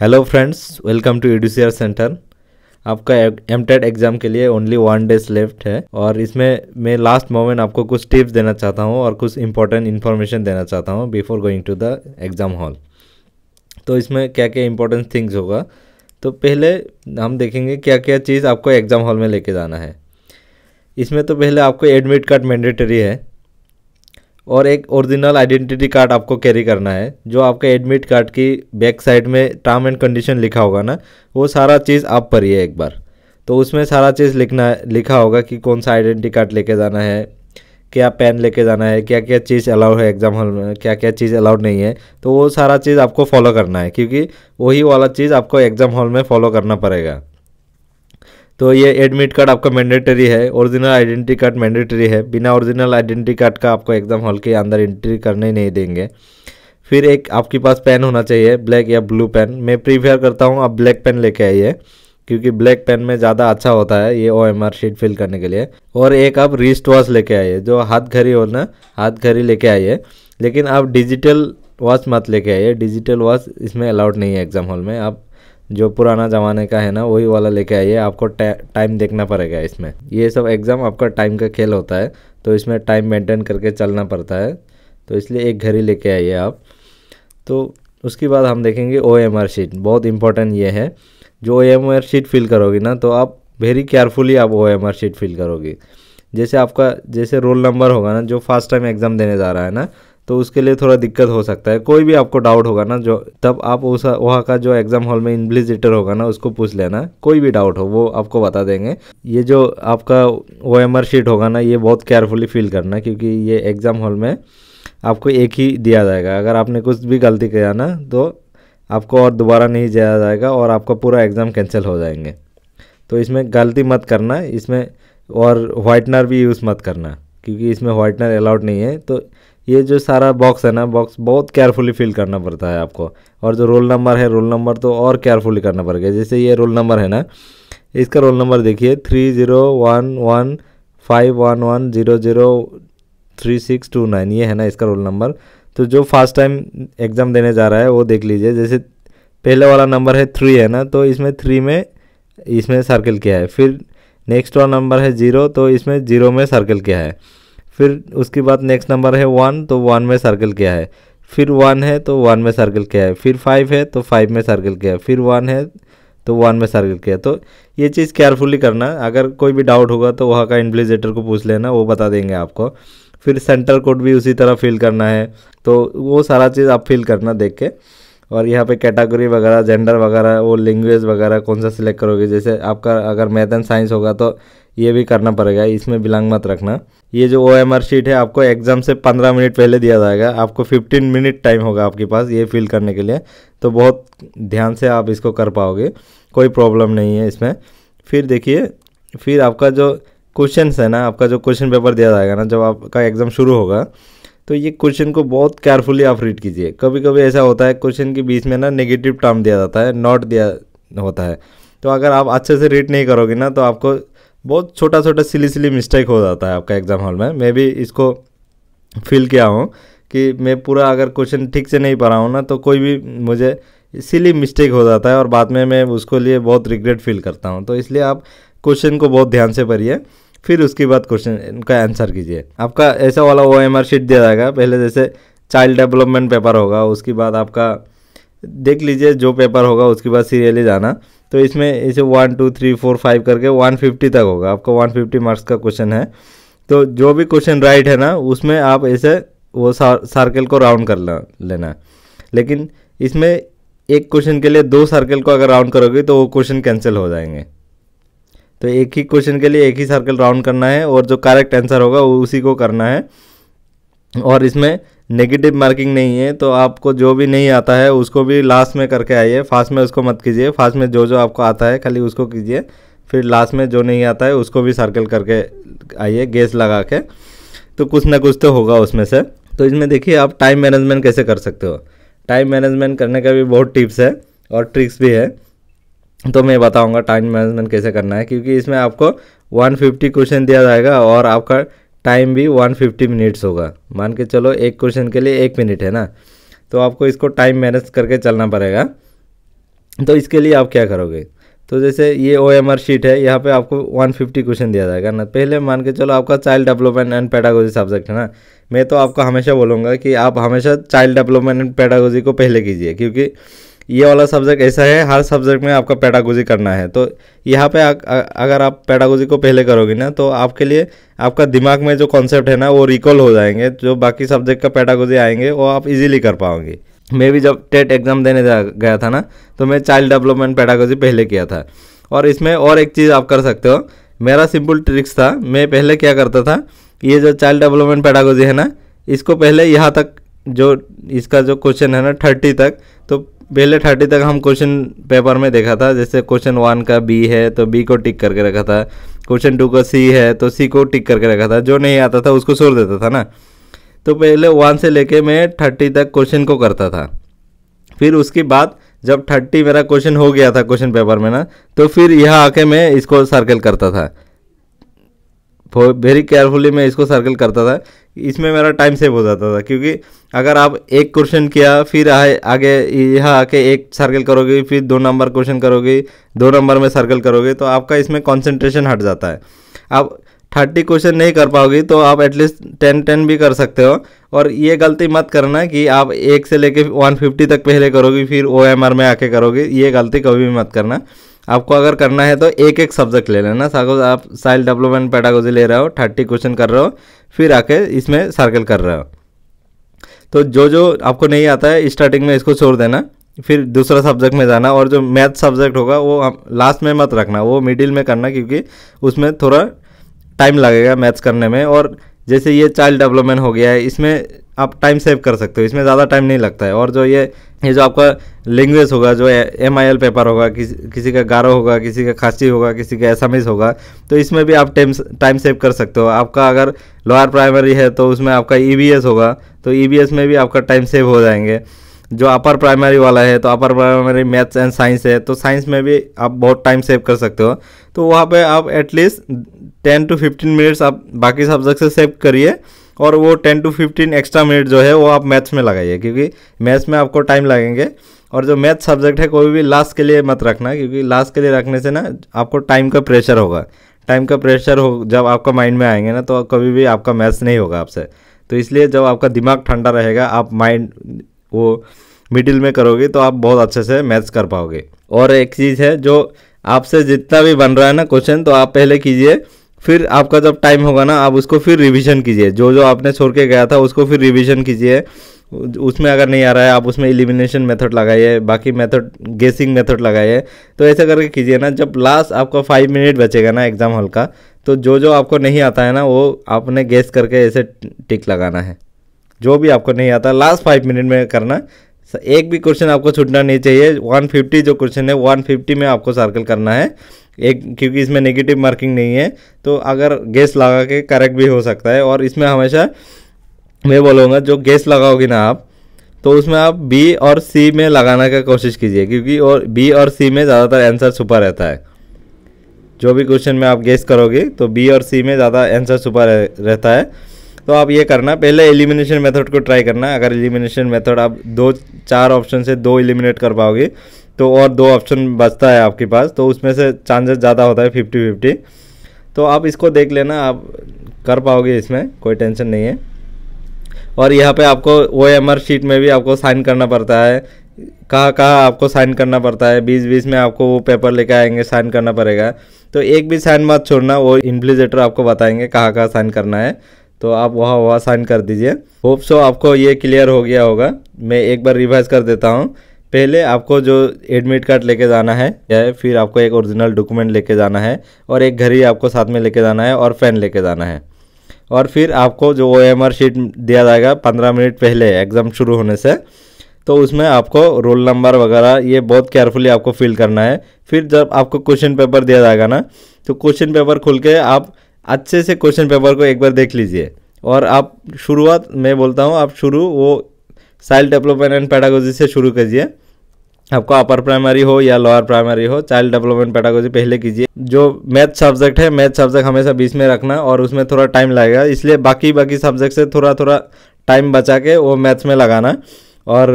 Hello friends welcome to एडुसियर centre आपका M Ted exam के लिए ओनली वन डेज़ लेफ़्ट है और इसमें मैं लास्ट मोमेंट आपको कुछ टिप्स देना चाहता हूँ और कुछ इंपॉर्टेंट इन्फॉर्मेशन देना चाहता हूँ before going to the exam hall तो इसमें क्या क्या इंपॉर्टेंट थिंग्स होगा? तो पहले हम देखेंगे क्या क्या चीज़ आपको एग्ज़ाम हॉल में लेके जाना है। इसमें तो पहले आपको एडमिट कार्ड मैंडेटरी है। और एक ओरिजिनल आइडेंटिटी कार्ड आपको कैरी करना है, जो आपके एडमिट कार्ड की बैक साइड में टर्म एंड कंडीशन लिखा होगा ना, वो सारा चीज़ आप पढ़िए एक बार। तो उसमें सारा चीज़ लिखना, लिखा होगा कि कौन सा आइडेंटिटी कार्ड लेके जाना है, क्या पेन लेके जाना है क्या क्या चीज़ अलाउड है एग्ज़ाम हॉल में क्या क्या चीज़ अलाउड नहीं है तो वो सारा चीज़ आपको फॉलो करना है, क्योंकि वही वाला चीज़ आपको एग्ज़ाम हॉल में फॉलो करना पड़ेगा। तो ये एडमिट कार्ड आपका मैंडेटरी है ओरिजिनल आइडेंटिटी कार्ड मैंडेटरी है, बिना ओरिजिनल आइडेंटिटी कार्ड का आपको एग्ज़ाम हॉल के अंदर एंट्री करने ही नहीं देंगे। फिर एक आपके पास पेन होना चाहिए ब्लैक या ब्लू पेन मैं प्रीफेयर करता हूँ, आप ब्लैक पेन लेके आइए, क्योंकि ब्लैक पेन में ज़्यादा अच्छा होता है ये O M R sheet fill करने के लिए। और एक आप रिस्ट वॉच लेके आइए, जो हाथ घड़ी हो ना, हाथ घड़ी लेके आइए। लेकिन आप डिजिटल वॉच मत लेके आइए डिजिटल वॉच इसमें अलाउड नहीं है एग्ज़ाम हॉल में। आप जो पुराना ज़माने का है ना, वही वाला लेके आइए, आपको टाइम देखना पड़ेगा इसमें। ये सब एग्ज़ाम आपका टाइम का खेल होता है तो इसमें टाइम मेंटेन करके चलना पड़ता है। तो इसलिए एक घड़ी लेके आइए आप। तो उसके बाद हम देखेंगे ओ एम आर शीट बहुत इंपॉर्टेंट ये है। जो O M R sheet fill करोगी ना तो आप वेरी केयरफुली आप O M R sheet fill करोगी। जैसे आपका, जैसे रोल नंबर होगा ना, जो फ़र्स्ट टाइम एग्ज़ाम देने जा रहा है ना तो उसके लिए थोड़ा दिक्कत हो सकता है। कोई भी आपको डाउट होगा ना, जो तब आप उस, वहाँ का जो एग्ज़ाम हॉल में इन्विजिटर होगा ना, उसको पूछ लेना। कोई भी डाउट हो, वो आपको बता देंगे। ये जो आपका ओ शीट होगा ना, ये बहुत केयरफुली फिल करना, क्योंकि ये एग्ज़ाम हॉल में आपको एक ही दिया जाएगा। अगर आपने कुछ भी गलती किया ना तो आपको और दोबारा नहीं दिया जाएगा और आपका पूरा एग्ज़ाम कैंसिल हो जाएँगे। तो इसमें गलती मत करना, इसमें और वाइटनर भी यूज़ मत करना, क्योंकि इसमें वाइटनर अलाउड नहीं है। तो ये जो सारा बॉक्स है ना बॉक्स बहुत केयरफुली फिल करना पड़ता है आपको। और जो रोल नंबर है रोल नंबर तो और केयरफुली करना पड़ेगा। जैसे ये रोल नंबर है ना, इसका रोल नंबर देखिए three zero one one five one one zero zero three six two nine ये है ना इसका रोल नंबर तो जो फ़र्स्ट टाइम एग्ज़ाम देने जा रहा है, वो देख लीजिए। जैसे पहले वाला नंबर है थ्री है ना तो इसमें थ्री में, इसमें सर्कल किया है। फिर नेक्स्ट वाला नंबर है ज़ीरो तो इसमें ज़ीरो में सर्कल किया है। फिर उसके बाद नेक्स्ट नंबर है वन तो वन में सर्कल किया है? फिर वन है तो वन में सर्कल किया है? फिर फाइव है तो फाइव में सर्कल किया है? फिर वन है तो वन में सर्कल किया तो ये चीज़ केयरफुली करना। अगर कोई भी डाउट होगा तो वहाँ का इन्विजिलेटर को पूछ लेना, वो बता देंगे आपको। फिर सेंटर कोड भी उसी तरह फिल करना है। तो वो सारा चीज़ आप फिल करना देख के। और यहाँ पे कैटेगरी वगैरह जेंडर वगैरह, वो लैंग्वेज वगैरह कौन सा सिलेक्ट करोगे? जैसे आपका अगर मैथ एंड साइंस होगा तो ये भी करना पड़ेगा, इसमें बिलोंग मत रखना। ये जो ओ एम आर शीट है, आपको एग्ज़ाम से पंद्रह मिनट पहले दिया जाएगा, आपको फिफ्टीन मिनट टाइम होगा आपके पास ये फिल करने के लिए। तो बहुत ध्यान से आप इसको कर पाओगे, कोई प्रॉब्लम नहीं है इसमें। फिर देखिए, फिर आपका जो क्वेश्चन है ना, आपका जो क्वेश्चन पेपर दिया जाएगा ना, जब आपका एग्ज़ाम शुरू होगा तो ये क्वेश्चन को बहुत केयरफुली आप रीड कीजिए। कभी कभी ऐसा होता है क्वेश्चन के बीच में ना नेगेटिव टर्म दिया जाता है नॉट दिया होता है। तो अगर आप अच्छे से रीड नहीं करोगे ना तो आपको बहुत छोटा छोटा सिली सिली मिस्टेक हो जाता है आपका एग्ज़ाम हॉल में। मैं भी इसको फील किया हूँ कि मैं पूरा अगर क्वेश्चन ठीक से नहीं पढ़ा हूँ ना तो कोई भी मुझे इसीलिए मिस्टेक हो जाता है और बाद में मैं उसको लिए बहुत रिग्रेट फील करता हूँ। तो इसलिए आप क्वेश्चन को बहुत ध्यान से पढ़िए। फिर उसके बाद क्वेश्चन का आंसर कीजिए। आपका ऐसा वाला ओ एम आर शीट दिया जाएगा। पहले जैसे चाइल्ड डेवलपमेंट पेपर होगा, उसके बाद आपका देख लीजिए जो पेपर होगा, उसके बाद सीरियली जाना। तो इसमें इसे one two three four five करके वन फिफ्टी तक होगा। आपका वन फिफ्टी मार्क्स का क्वेश्चन है। तो जो भी क्वेश्चन राइट है ना, उसमें आप ऐसे वो सर्कल को राउंड कर लेना लेकिन इसमें एक क्वेश्चन के लिए दो सर्कल को अगर राउंड करोगे तो वो क्वेश्चन कैंसिल हो जाएँगे। तो एक ही क्वेश्चन के लिए एक ही सर्कल राउंड करना है और जो करेक्ट आंसर होगा वो उसी को करना है। और इसमें नेगेटिव मार्किंग नहीं है तो आपको जो भी नहीं आता है, उसको भी लास्ट में करके आइए। फास्ट में उसको मत कीजिए। फास्ट में जो जो आपको आता है, खाली उसको कीजिए। फिर लास्ट में जो नहीं आता है, उसको भी सर्कल करके आइए गैस लगा के। तो कुछ ना कुछ तो होगा उसमें से। तो इसमें देखिए, आप टाइम मैनेजमेंट कैसे कर सकते हो? टाइम मैनेजमेंट करने का भी बहुत टिप्स है और ट्रिक्स भी है। तो मैं बताऊँगा टाइम मैनेजमेंट कैसे करना है, क्योंकि इसमें आपको 150 क्वेश्चन दिया जाएगा और आपका टाइम भी 150 मिनट्स होगा। मान के चलो एक क्वेश्चन के लिए एक मिनट है ना? तो आपको इसको टाइम मैनेज करके चलना पड़ेगा। तो इसके लिए आप क्या करोगे? तो जैसे ये ओ एम आर शीट है, यहाँ पे आपको 150 क्वेश्चन दिया जाएगा ना? पहले मान के चलो आपका child development and pedagogy subject है ना? मैं तो आपको हमेशा बोलूँगा कि आप हमेशा चाइल्ड डेवलपमेंट एंड पेडागोजी को पहले कीजिए, क्योंकि ये वाला सब्जेक्ट ऐसा है, हर सब्जेक्ट में आपका पेडागोजी करना है। तो यहाँ पे अगर आप पेडागोजी को पहले करोगे ना तो आपके लिए आपका दिमाग में जो कॉन्सेप्ट है ना, वो रिकॉल हो जाएँगे। जो बाकी सब्जेक्ट का पेडागोजी आएँगे, वो आप इजीली कर पाओगे। मैं भी जब टेट एग्ज़ाम देने गया था ना तो मैं चाइल्ड डेवलपमेंट पेडागोजी पहले किया था। और इसमें और एक चीज़ आप कर सकते हो। मेरा सिंपल ट्रिक्स था। मैं पहले क्या करता था, ये जो चाइल्ड डेवलपमेंट पेडागोजी है ना, इसको पहले यहाँ तक जो, इसका जो क्वेश्चन है ना थर्टी तक पहले थर्टी तक हम क्वेश्चन पेपर में देखा था, जैसे क्वेश्चन वन का बी है तो बी को टिक करके रखा था। क्वेश्चन टू का सी है तो सी को टिक करके रखा था। जो नहीं आता था, उसको छोड़ देता था ना। तो पहले वन से लेके मैं थर्टी तक क्वेश्चन को करता था। फिर उसके बाद, जब थर्टी मेरा क्वेश्चन हो गया था क्वेश्चन पेपर में ना तो फिर यहाँ आके मैं इसको सर्कल करता था। वेरी केयरफुली मैं इसको सर्कल करता था। इसमें मेरा टाइम सेव हो जाता था, क्योंकि अगर आप एक क्वेश्चन किया, फिर आगे यहाँ आके एक सर्कल करोगे, फिर दो नंबर क्वेश्चन करोगे, दो नंबर में सर्कल करोगे तो आपका इसमें कंसंट्रेशन हट जाता है। आप थर्टी क्वेश्चन नहीं कर पाओगे तो आप एटलीस्ट टेन टेन भी कर सकते हो। और ये गलती मत करना कि आप एक से लेके वन फिफ्टी तक पहले करोगे, फिर ओ एम आर में आके करोगे, ये गलती कभी भी मत करना। आपको अगर करना है तो एक एक सब्जेक्ट ले लेना। सपोज़ आप साइल डेवलपमेंट पेडागोजी ले रहे हो थर्टी क्वेश्चन कर रहे हो, फिर आके इसमें सर्कल कर रहे हो। तो जो जो आपको नहीं आता है स्टार्टिंग में इसको छोड़ देना, फिर दूसरा सब्जेक्ट में जाना और जो मैथ सब्जेक्ट होगा, वो लास्ट में मत रखना, वो मिडिल में करना क्योंकि उसमें थोड़ा टाइम लगेगा मैथ्स करने में। और जैसे ये चाइल्ड डेवलपमेंट हो गया है, इसमें आप टाइम सेव कर सकते हो। इसमें ज़्यादा टाइम नहीं लगता है। और जो ये ये जो आपका लैंग्वेज होगा, जो एम आई एल पेपर होगा, किसी किसी का गारो होगा, किसी का खांसी होगा, किसी का एसामिस होगा तो इसमें भी आप टाइम टाइम सेव कर सकते हो। आपका अगर लोअर प्राइमरी है तो उसमें आपका ई e होगा तो ई e में भी आपका टाइम सेव हो जाएँगे। जो अपर प्राइमरी वाला है तो upper primary maths and science है तो साइंस में भी आप बहुत टाइम सेव कर सकते हो। तो वहाँ पे आप at least ten to fifteen minutes आप बाकी सब्जेक्ट से सेव करिए। और वो ten to fifteen extra minute जो है वो आप मैथ्स में लगाइए, क्योंकि मैथ्स में आपको टाइम लगेंगे। और जो मैथ सब्जेक्ट है, कोई भी लास्ट के लिए मत रखना, क्योंकि लास्ट के लिए रखने से ना आपको टाइम का प्रेशर होगा। टाइम का प्रेशर हो, जब आपका माइंड में आएँगे ना तो कभी भी आपका मैथ्स नहीं होगा आपसे। तो इसलिए जब आपका दिमाग ठंडा रहेगा, आप माइंड वो मिडिल में करोगे तो आप बहुत अच्छे से मैथ्स कर पाओगे। और एक चीज़ है, जो आपसे जितना भी बन रहा है ना क्वेश्चन तो आप पहले कीजिए फिर आपका जब टाइम होगा ना, आप उसको फिर रिवीजन कीजिए। जो जो आपने छोड़ के गया था, उसको फिर रिवीजन कीजिए। उसमें अगर नहीं आ रहा है, आप उसमें एलिमिनेशन मेथड लगाइए, बाकी मेथड गेसिंग मेथड लगाइए। तो ऐसा करके कीजिए ना, जब लास्ट आपका फाइव मिनट बचेगा ना एग्ज़ाम हॉल का तो जो जो आपको नहीं आता है ना, वो आपने गेस करके ऐसे टिक लगाना है। जो भी आपको नहीं आता लास्ट फाइव मिनट में करना एक भी क्वेश्चन आपको छूटना नहीं चाहिए। 150 जो क्वेश्चन है 150 में आपको सर्कल करना है। एक, क्योंकि इसमें नेगेटिव मार्किंग नहीं है। तो अगर गैस लगा के करेक्ट भी हो सकता है। और इसमें हमेशा मैं बोलूँगा, जो गैस लगाओगे ना आप तो उसमें आप बी और सी में लगाने का कोशिश कीजिए। क्योंकि और बी और सी में ज़्यादातर आंसर छुपा रहता है। जो भी क्वेश्चन में आप गेस करोगे तो बी और सी में ज़्यादा आंसर छुपा रहता है। तो आप ये करना, पहले एलिमिनेशन मेथड को ट्राई करना। अगर एलिमिनेशन मेथड आप दो, चार ऑप्शन से दो एलिमिनेट कर पाओगे तो और दो ऑप्शन बचता है आपके पास तो उसमें से चांसेस ज़्यादा होता है फिफ्टी फिफ्टी तो आप इसको देख लेना, आप कर पाओगे इसमें, कोई टेंशन नहीं है। और यहाँ पे आपको ओ एम आर शीट में भी आपको साइन करना पड़ता है। कहाँ कहाँ आपको साइन करना पड़ता है? बीस बीस में आपको वो पेपर लेके आएँगे साइन करना पड़ेगा। तो एक भी साइन मत छोड़ना, वो इन्फ्लिजेटर आपको बताएँगे कहाँ कहाँ साइन करना है। तो आप वहाँ वहाँ साइन कर दीजिए। होप सो आपको ये क्लियर हो गया होगा। मैं एक बार रिवाइज कर देता हूँ। पहले आपको जो एडमिट कार्ड लेके जाना है, या फिर आपको एक ओरिजिनल डॉक्यूमेंट लेके जाना है, और एक घड़ी आपको साथ में लेके जाना है, और फ़ैन लेके जाना है। और फिर आपको जो ओ एम आर शीट दिया जाएगा पंद्रह मिनट पहले एग्ज़ाम शुरू होने से तो उसमें आपको रोल नंबर वगैरह ये बहुत केयरफुली आपको फिल करना है। फिर जब आपको क्वेश्चन पेपर दिया जाएगा ना तो क्वेश्चन पेपर खुल के आप अच्छे से क्वेश्चन पेपर को एक बार देख लीजिए। और आप शुरुआत, मैं बोलता हूँ, आप शुरू, वो चाइल्ड डेवलपमेंट एंड पैडागोजी से शुरू कीजिए। आपको अपर प्राइमरी हो या लोअर प्राइमरी हो चाइल्ड डेवलपमेंट पैडागोजी पहले कीजिए। जो मैथ सब्जेक्ट है मैथ सब्जेक्ट हमेशा बीच में रखना और उसमें थोड़ा टाइम लगेगा। इसलिए बाकी बाकी सब्जेक्ट से थोड़ा थोड़ा टाइम बचा के वो मैथ्स में लगाना। और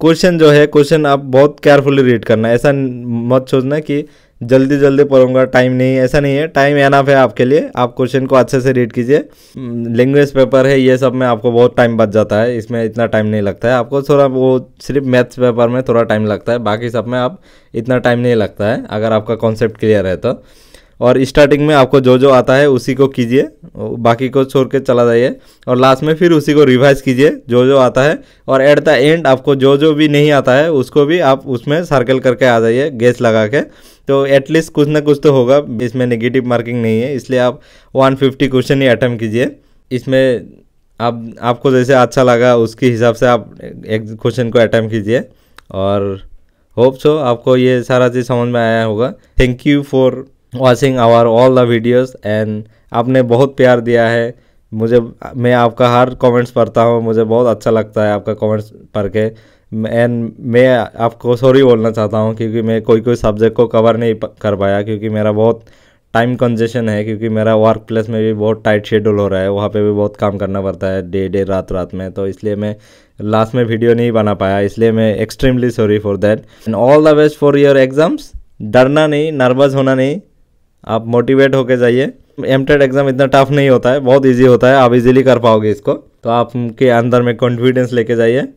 क्वेश्चन जो है क्वेश्चन आप बहुत केयरफुली रीड करना। ऐसा मत सोचना कि जल्दी जल्दी पढ़ूँगा टाइम नहीं ऐसा नहीं है टाइम एनाफ है आपके लिए। आप क्वेश्चन को अच्छे से रीड कीजिए। लैंग्वेज पेपर है, ये सब में आपको बहुत टाइम बच जाता है। इसमें इतना टाइम नहीं लगता है। आपको थोड़ा वो सिर्फ़ मैथ्स पेपर में थोड़ा टाइम लगता है। बाकी सब में आप इतना टाइम नहीं लगता है, अगर आपका कॉन्सेप्ट क्लियर है तो। और स्टार्टिंग में आपको जो जो आता है, उसी को कीजिए। बाकी को छोड़ के चला जाइए। और लास्ट में फिर उसी को रिवाइज कीजिए, जो जो आता है। और एट द एंड आपको जो जो भी नहीं आता है, उसको भी आप उसमें सर्कल करके आ जाइए गैस लगा के। तो एटलीस्ट कुछ ना कुछ तो होगा, इसमें नेगेटिव मार्किंग नहीं है, इसलिए आप 150 क्वेश्चन ही अटैम्प्ट कीजिए। इसमें आप, आपको जैसे अच्छा लगा, उसके हिसाब से आप एक क्वेश्चन को अटैम्प्ट कीजिए। और होप सो आपको ये सारा चीज़ समझ में आया होगा। Thank you for watching our all the videos and आपने बहुत प्यार दिया है। मुझे, मैं आपका हर कमेंट्स पढ़ता हूँ, मुझे बहुत अच्छा लगता है आपका कमेंट्स पढ़ के। एंड मैं आपको सॉरी बोलना चाहता हूँ क्योंकि मैं कोई कोई सब्जेक्ट को कवर नहीं कर पाया क्योंकि मेरा बहुत टाइम कंजेशन है, क्योंकि मेरा वर्क प्लेस में भी बहुत टाइट शेड्यूल हो रहा है, वहाँ पे भी बहुत काम करना पड़ता है डे डे रात रात में। तो इसलिए मैं लास्ट में वीडियो नहीं बना पाया, इसलिए मैं extremely sorry for that and all the best for your exams डरना नहीं नर्वस होना नहीं। आप मोटिवेट होके जाइए। एम टेड एग्ज़ाम इतना टफ नहीं होता है, बहुत ईजी होता है, आप इजीली कर पाओगे इसको। तो आपके अंदर में कॉन्फिडेंस लेके जाइए।